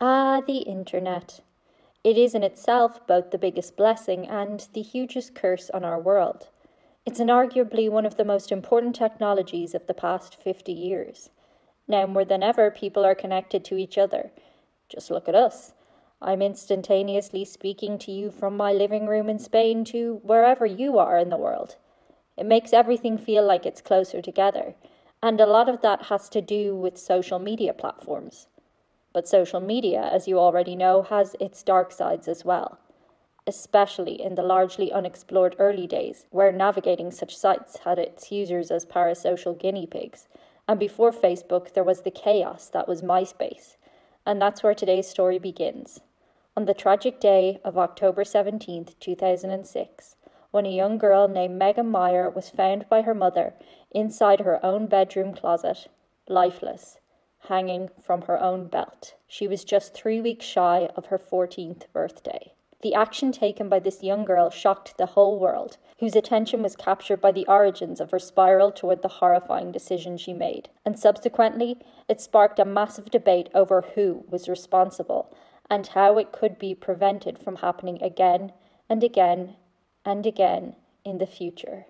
Ah, the internet. It is in itself both the biggest blessing and the hugest curse on our world. It's inarguably one of the most important technologies of the past 50 years. Now, more than ever, people are connected to each other. Just look at us. I'm instantaneously speaking to you from my living room in Spain to wherever you are in the world. It makes everything feel like it's closer together, and a lot of that has to do with social media platforms. But social media, as you already know, has its dark sides as well, especially in the largely unexplored early days, where navigating such sites had its users as parasocial guinea pigs. And before Facebook, there was the chaos that was MySpace. And that's where today's story begins. On the tragic day of October 17, 2006, when a young girl named Megan Meier was found by her mother inside her own bedroom closet, lifeless, hanging from her own belt. She was just three weeks shy of her 14th birthday. The action taken by this young girl shocked the whole world, whose attention was captured by the origins of her spiral toward the horrifying decision she made. And subsequently, it sparked a massive debate over who was responsible and how it could be prevented from happening again and again and again in the future.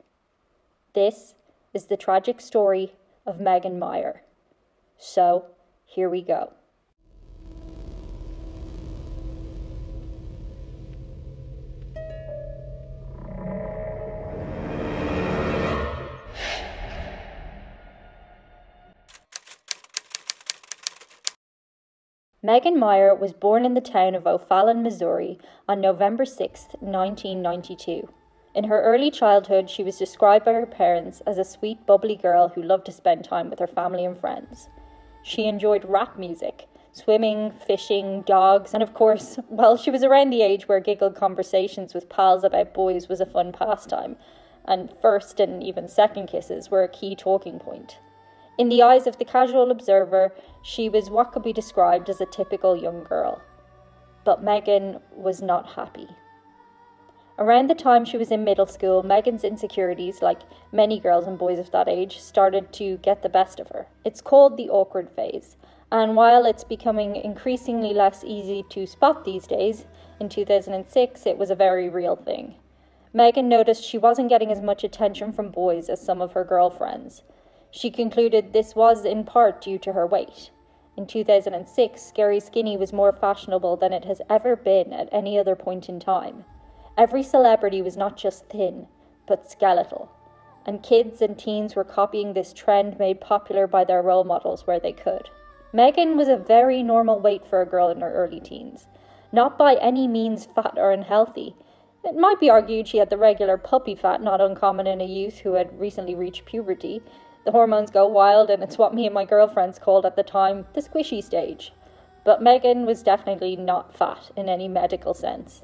This is the tragic story of Megan Meier. So, here we go. Megan Meier was born in the town of O'Fallon, Missouri on November 6, 1992. In her early childhood, she was described by her parents as a sweet, bubbly girl who loved to spend time with her family and friends. She enjoyed rap music, swimming, fishing, dogs, and of course, well, she was around the age where giggled conversations with pals about boys was a fun pastime, and first and even second kisses were a key talking point. In the eyes of the casual observer, she was what could be described as a typical young girl. But Megan was not happy. Around the time she was in middle school, Megan's insecurities, like many girls and boys of that age, started to get the best of her. It's called the awkward phase, and while it's becoming increasingly less easy to spot these days, in 2006 it was a very real thing. Megan noticed she wasn't getting as much attention from boys as some of her girlfriends. She concluded this was in part due to her weight. In 2006, Scary Skinny was more fashionable than it has ever been at any other point in time. Every celebrity was not just thin, but skeletal, and kids and teens were copying this trend made popular by their role models where they could. Megan was a very normal weight for a girl in her early teens, not by any means fat or unhealthy. It might be argued she had the regular puppy fat not uncommon in a youth who had recently reached puberty. The hormones go wild, and it's what me and my girlfriends called at the time the squishy stage. But Megan was definitely not fat in any medical sense.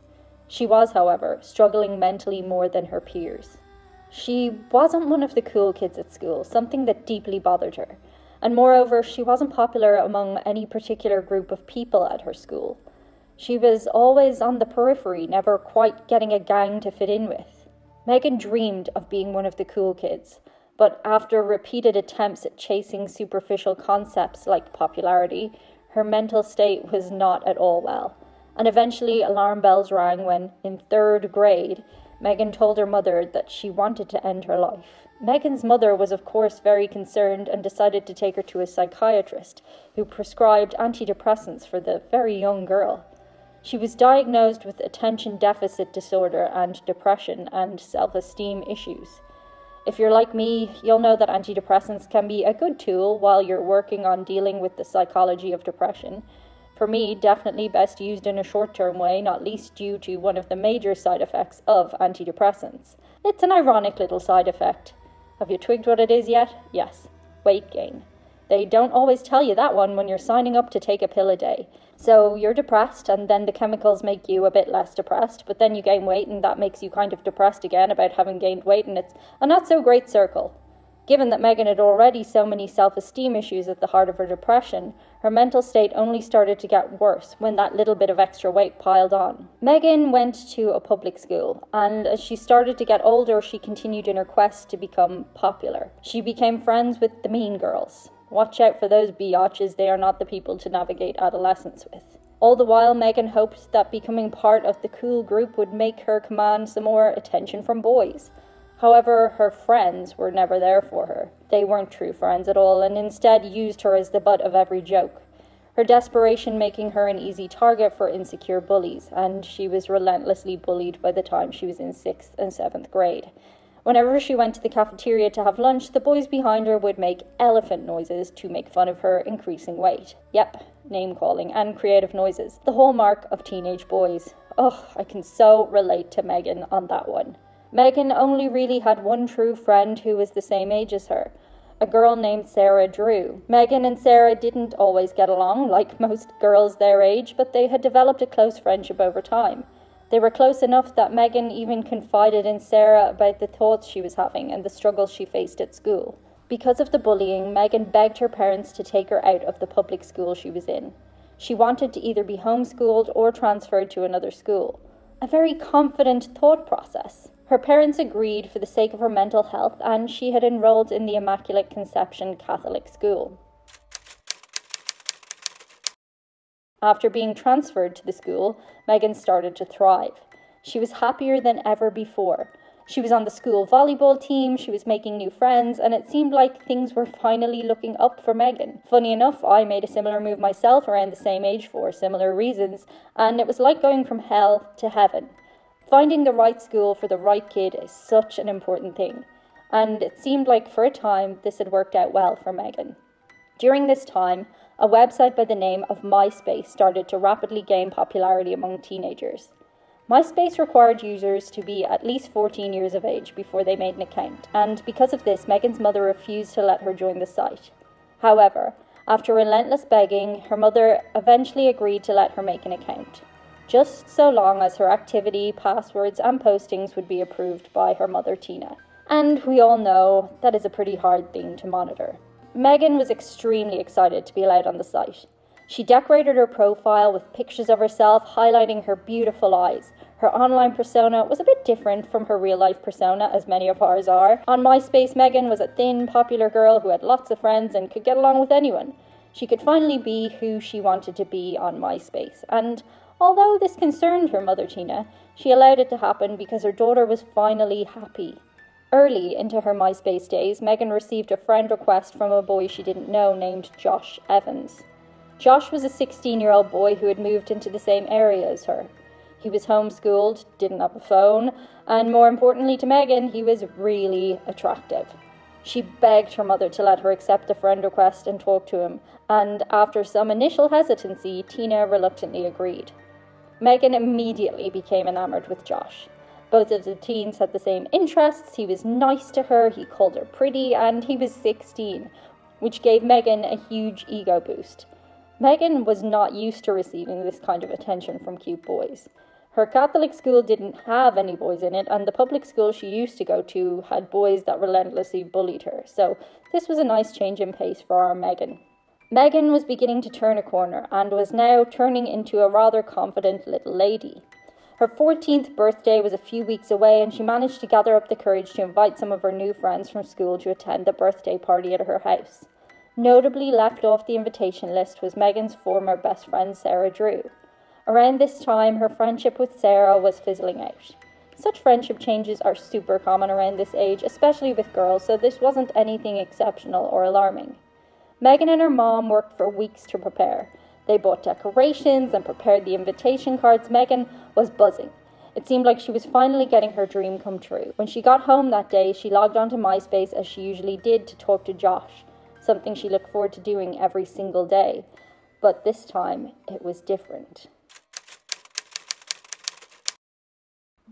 She was, however, struggling mentally more than her peers. She wasn't one of the cool kids at school, something that deeply bothered her. And moreover, she wasn't popular among any particular group of people at her school. She was always on the periphery, never quite getting a gang to fit in with. Megan dreamed of being one of the cool kids, but after repeated attempts at chasing superficial concepts like popularity, her mental state was not at all well and eventually alarm bells rang when, in third grade, Megan told her mother that she wanted to end her life. Megan's mother was, of course, very concerned and decided to take her to a psychiatrist who prescribed antidepressants for the very young girl. She was diagnosed with attention deficit disorder and depression and self esteem issues. If you're like me, you'll know that antidepressants can be a good tool while you're working on dealing with the psychology of depression for me, definitely best used in a short term way, not least due to one of the major side effects of antidepressants. It's an ironic little side effect. Have you twigged what it is yet? Yes, weight gain. They don't always tell you that one when you're signing up to take a pill a day. So you're depressed, and then the chemicals make you a bit less depressed, but then you gain weight, and that makes you kind of depressed again about having gained weight, and it's a not so great circle. Given that Megan had already so many self esteem issues at the heart of her depression, her mental state only started to get worse when that little bit of extra weight piled on. Megan went to a public school, and as she started to get older, she continued in her quest to become popular. She became friends with the mean girls. Watch out for those biatches, they are not the people to navigate adolescence with. All the while, Megan hoped that becoming part of the cool group would make her command some more attention from boys. However, her friends were never there for her. They weren't true friends at all, and instead used her as the butt of every joke. Her desperation making her an easy target for insecure bullies, and she was relentlessly bullied by the time she was in sixth and seventh grade. Whenever she went to the cafeteria to have lunch, the boys behind her would make elephant noises to make fun of her increasing weight. Yep, name calling and creative noises. The hallmark of teenage boys. Oh, I can so relate to Megan on that one. Megan only really had one true friend who was the same age as her, a girl named Sarah Drew. Megan and Sarah didn't always get along, like most girls their age, but they had developed a close friendship over time. They were close enough that Megan even confided in Sarah about the thoughts she was having and the struggles she faced at school. Because of the bullying, Megan begged her parents to take her out of the public school she was in. She wanted to either be homeschooled or transferred to another school. A very confident thought process. Her parents agreed for the sake of her mental health, and she had enrolled in the Immaculate Conception Catholic School. After being transferred to the school, Megan started to thrive. She was happier than ever before. She was on the school volleyball team, she was making new friends, and it seemed like things were finally looking up for Megan. Funny enough, I made a similar move myself around the same age for similar reasons, and it was like going from hell to heaven. Finding the right school for the right kid is such an important thing, and it seemed like for a time this had worked out well for Megan. During this time, a website by the name of MySpace started to rapidly gain popularity among teenagers. MySpace required users to be at least 14 years of age before they made an account, and because of this, Megan's mother refused to let her join the site. However, after relentless begging, her mother eventually agreed to let her make an account, just so long as her activity, passwords, and postings would be approved by her mother, Tina. And we all know that is a pretty hard thing to monitor. Megan was extremely excited to be allowed on the site. She decorated her profile with pictures of herself highlighting her beautiful eyes. Her online persona was a bit different from her real life persona, as many of ours are. On MySpace, Megan was a thin, popular girl who had lots of friends and could get along with anyone. She could finally be who she wanted to be on MySpace. And although this concerned her mother, Tina, she allowed it to happen because her daughter was finally happy. Early into her MySpace days, Megan received a friend request from a boy she didn't know named Josh Evans. Josh was a 16 year old boy who had moved into the same area as her. He was homeschooled, didn't have a phone, and more importantly to Megan, he was really attractive. She begged her mother to let her accept the friend request and talk to him, and after some initial hesitancy, Tina reluctantly agreed. Megan immediately became enamored with Josh. Both of the teens had the same interests. He was nice to her, he called her pretty, and he was 16, which gave Megan a huge ego boost. Megan was not used to receiving this kind of attention from cute boys. Her Catholic school didn't have any boys in it, and the public school she used to go to had boys that relentlessly bullied her, so this was a nice change in pace for our Megan. Megan was beginning to turn a corner and was now turning into a rather confident little lady. Her 14th birthday was a few weeks away, and she managed to gather up the courage to invite some of her new friends from school to attend the birthday party at her house. Notably left off the invitation list was Megan's former best friend Sarah Drew. Around this time, her friendship with Sarah was fizzling out. Such friendship changes are super common around this age, especially with girls, so this wasn't anything exceptional or alarming. Megan and her mom worked for weeks to prepare. They bought decorations and prepared the invitation cards. Megan was buzzing. It seemed like she was finally getting her dream come true. When she got home that day, she logged onto MySpace as she usually did to talk to Josh, something she looked forward to doing every single day. But this time, it was different.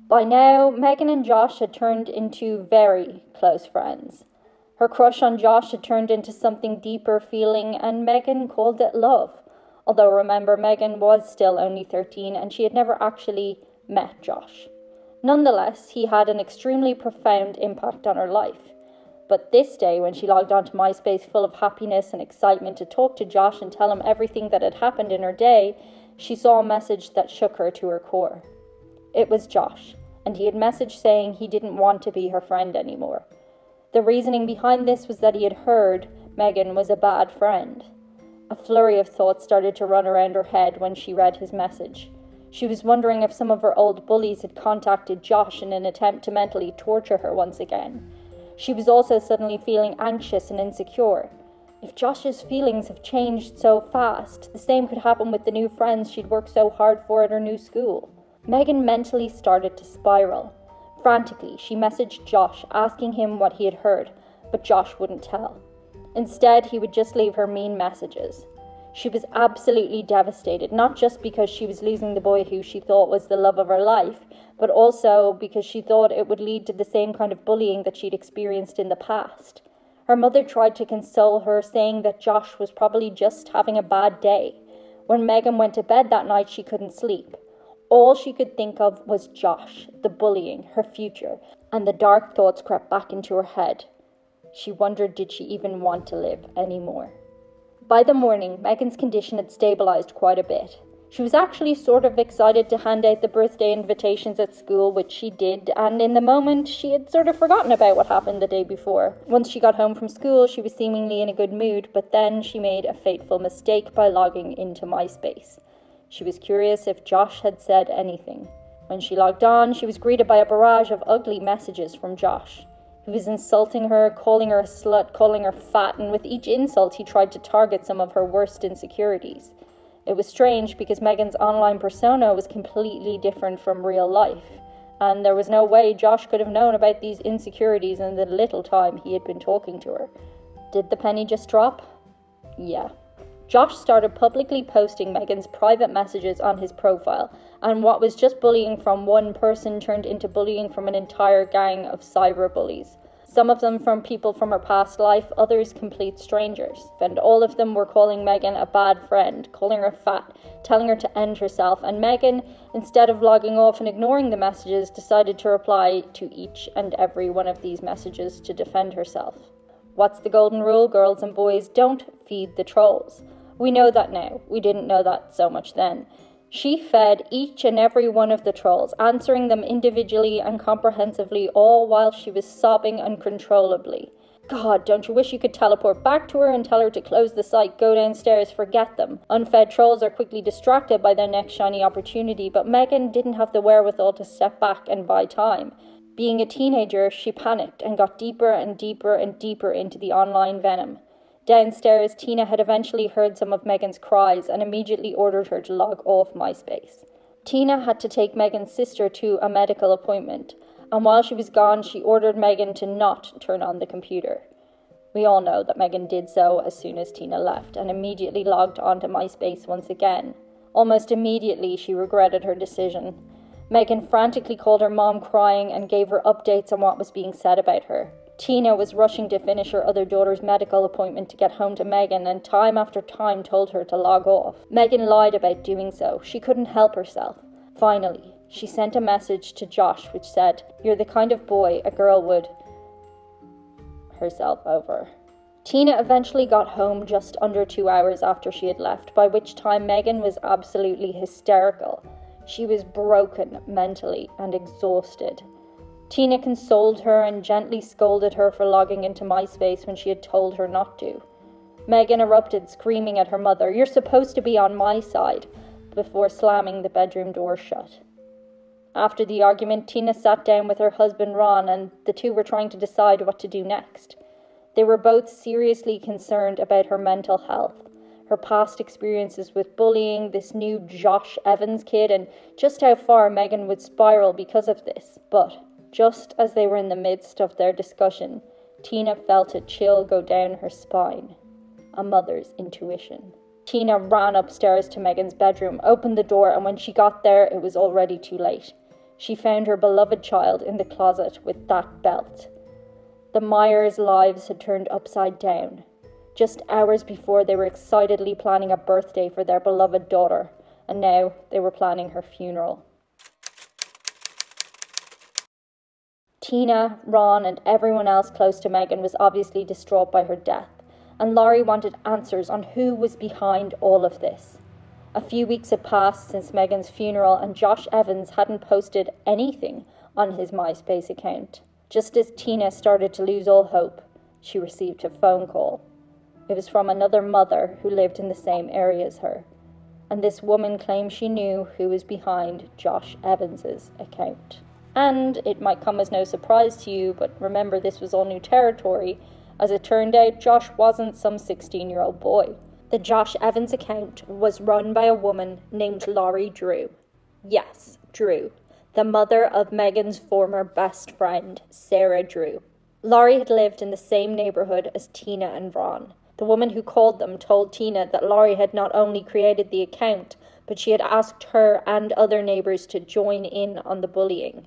By now, Megan and Josh had turned into very close friends. Her crush on Josh had turned into something deeper feeling, and Megan called it love. Although remember, Megan was still only 13 and she had never actually met Josh. Nonetheless, he had an extremely profound impact on her life. But this day, when she logged onto MySpace full of happiness and excitement to talk to Josh and tell him everything that had happened in her day, she saw a message that shook her to her core. It was Josh, and he had messaged saying he didn't want to be her friend anymore. The reasoning behind this was that he had heard Megan was a bad friend. A flurry of thoughts started to run around her head when she read his message. She was wondering if some of her old bullies had contacted Josh in an attempt to mentally torture her once again. She was also suddenly feeling anxious and insecure. If Josh's feelings have changed so fast, the same could happen with the new friends she'd worked so hard for at her new school. Megan mentally started to spiral. Frantically, she messaged Josh asking him what he had heard, but Josh wouldn't tell. Instead, he would just leave her mean messages. She was absolutely devastated, not just because she was losing the boy who she thought was the love of her life, but also because she thought it would lead to the same kind of bullying that she'd experienced in the past. Her mother tried to console her, saying that Josh was probably just having a bad day. When Megan went to bed that night, she couldn't sleep. All she could think of was Josh, the bullying, her future, and the dark thoughts crept back into her head. She wondered did she even want to live anymore. By the morning, Megan's condition had stabilized quite a bit. She was actually sort of excited to hand out the birthday invitations at school, which she did, and in the moment she had sort of forgotten about what happened the day before. Once she got home from school, she was seemingly in a good mood, but then she made a fateful mistake by logging into MySpace. She was curious if Josh had said anything. When she logged on, she was greeted by a barrage of ugly messages from Josh. He was insulting her, calling her a slut, calling her fat, and with each insult, he tried to target some of her worst insecurities. It was strange because Megan's online persona was completely different from real life, and there was no way Josh could have known about these insecurities in the little time he had been talking to her. Did the penny just drop? Yeah. Josh started publicly posting Megan's private messages on his profile, and what was just bullying from one person turned into bullying from an entire gang of cyber bullies some of them from people from her past life, others complete strangers. And all of them were calling Megan a bad friend, calling her fat, telling her to end herself. And Megan, instead of logging off and ignoring the messages, decided to reply to each and every one of these messages to defend herself. What's the golden rule, girls and boys? Don't feed the trolls. We know that now. We didn't know that so much then. She fed each and every one of the trolls, answering them individually and comprehensively, all while she was sobbing uncontrollably. God, don't you wish you could teleport back to her and tell her to close the site, go downstairs, forget them? Unfed trolls are quickly distracted by their next shiny opportunity, but Megan didn't have the wherewithal to step back and buy time. Being a teenager, she panicked and got deeper and deeper and deeper into the online venom. Downstairs, Tina had eventually heard some of Megan's cries and immediately ordered her to log off MySpace. Tina had to take Megan's sister to a medical appointment, and while she was gone, she ordered Megan to not turn on the computer. We all know that Megan did so as soon as Tina left and immediately logged onto MySpace once again. Almost immediately, she regretted her decision. Megan frantically called her mom crying and gave her updates on what was being said about her. Tina was rushing to finish her other daughter's medical appointment to get home to Megan, and time after time told her to log off. Megan lied about doing so. She couldn't help herself. Finally, she sent a message to Josh which said, You're the kind of boy a girl would herself over. Tina eventually got home just under two hours after she had left, by which time Megan was absolutely hysterical. She was broken mentally and exhausted. Tina consoled her and gently scolded her for logging into MySpace when she had told her not to. Megan erupted, screaming at her mother, You're supposed to be on my side, before slamming the bedroom door shut. After the argument, Tina sat down with her husband Ron, and the two were trying to decide what to do next. They were both seriously concerned about her mental health, her past experiences with bullying, this new Josh Evans kid, and just how far Megan would spiral because of this. But just as they were in the midst of their discussion, Tina felt a chill go down her spine. A mother's intuition. Tina ran upstairs to Megan's bedroom, opened the door, and when she got there, it was already too late. She found her beloved child in the closet with that belt. The Meiers' lives had turned upside down. Just hours before, they were excitedly planning a birthday for their beloved daughter, and now they were planning her funeral. Tina, Ron, and everyone else close to Megan was obviously distraught by her death, and Laurie wanted answers on who was behind all of this. A few weeks had passed since Megan's funeral, and Josh Evans hadn't posted anything on his MySpace account. Just as Tina started to lose all hope, she received a phone call. It was from another mother who lived in the same area as her. And this woman claimed she knew who was behind Josh Evans's account. And it might come as no surprise to you, but remember this was all new territory. As it turned out, Josh wasn't some 16 year old boy. The Josh Evans account was run by a woman named Laurie Drew. Yes, Drew, the mother of Megan's former best friend, Sarah Drew. Laurie had lived in the same neighborhood as Tina and Ron. The woman who called them told Tina that Laurie had not only created the account, but she had asked her and other neighbors to join in on the bullying.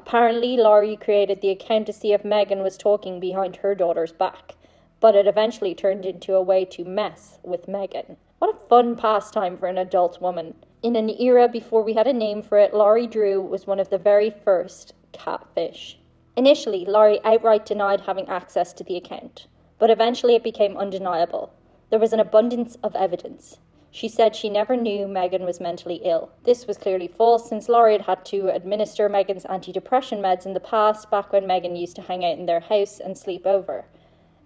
Apparently, Laurie created the account to see if Megan was talking behind her daughter's back, but it eventually turned into a way to mess with Megan. What a fun pastime for an adult woman. In an era before we had a name for it, Laurie Drew was one of the very first catfish. Initially, Laurie outright denied having access to the account, but eventually it became undeniable. There was an abundance of evidence. She said she never knew Megan was mentally ill. This was clearly false since Laurie had had to administer Megan's antidepressant meds in the past, back when Megan used to hang out in their house and sleep over.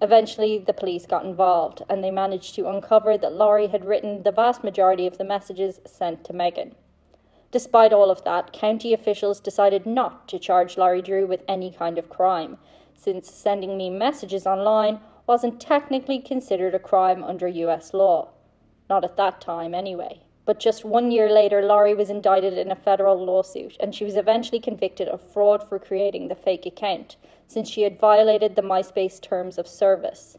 Eventually, the police got involved and they managed to uncover that Laurie had written the vast majority of the messages sent to Megan. Despite all of that, county officials decided not to charge Laurie Drew with any kind of crime, since sending me messages online wasn't technically considered a crime under US law. Not at that time, anyway. But just one year later, Laurie was indicted in a federal lawsuit, and she was eventually convicted of fraud for creating the fake account, since she had violated the MySpace terms of service.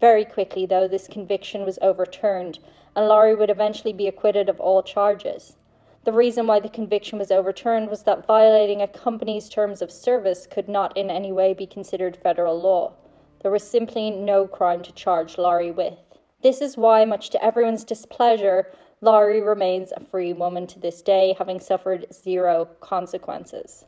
Very quickly, though, this conviction was overturned, and Laurie would eventually be acquitted of all charges. The reason why the conviction was overturned was that violating a company's terms of service could not in any way be considered federal law. There was simply no crime to charge Laurie with. This is why, much to everyone's displeasure, Laurie remains a free woman to this day, having suffered zero consequences.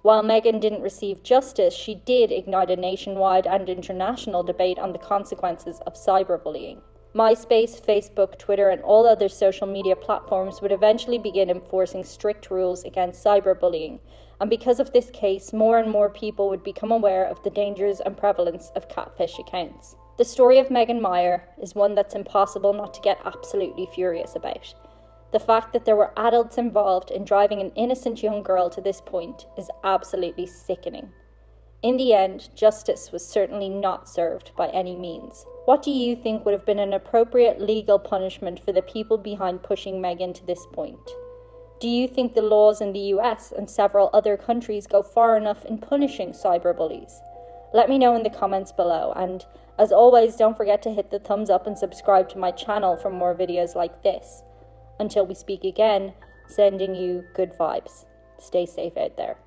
While Megan didn't receive justice, she did ignite a nationwide and international debate on the consequences of cyberbullying. MySpace, Facebook, Twitter, and all other social media platforms would eventually begin enforcing strict rules against cyberbullying, and because of this case, more and more people would become aware of the dangers and prevalence of catfish accounts. The story of Megan Meier is one that's impossible not to get absolutely furious about. The fact that there were adults involved in driving an innocent young girl to this point is absolutely sickening. In the end, justice was certainly not served by any means. What do you think would have been an appropriate legal punishment for the people behind pushing Megan to this point? Do you think the laws in the US and several other countries go far enough in punishing cyberbullies? Let me know in the comments below, and as always, don't forget to hit the thumbs up and subscribe to my channel for more videos like this. Until we speak again, sending you good vibes. Stay safe out there.